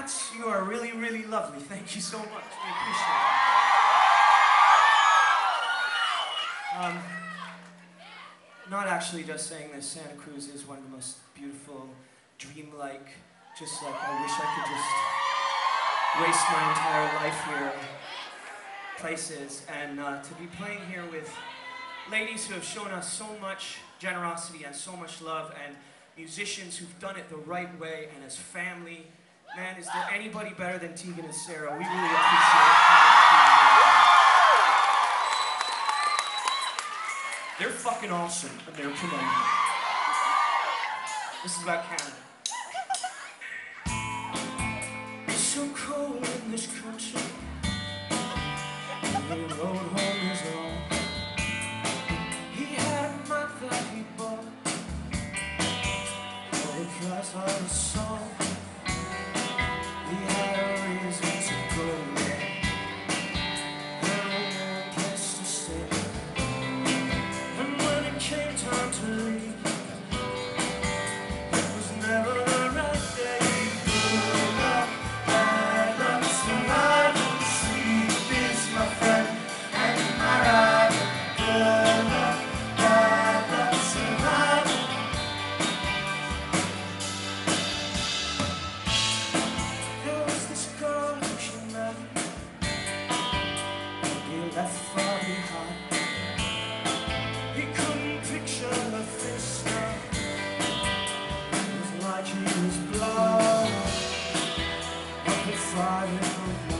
That's, you are really, really lovely. Thank you so much. We appreciate it. Um, not actually just saying this, Santa Cruz is one of the most beautiful, dreamlike, just like I wish I could just waste my entire life here places. And uh, to be playing here with ladies who have shown us so much generosity and so much love, and musicians who've done it the right way, and as family. Man, is there anybody better than Tegan and Sara? We really appreciate it. They're fucking awesome, and they're promoting. This is about Canada. It's so cold in this country. They rode far different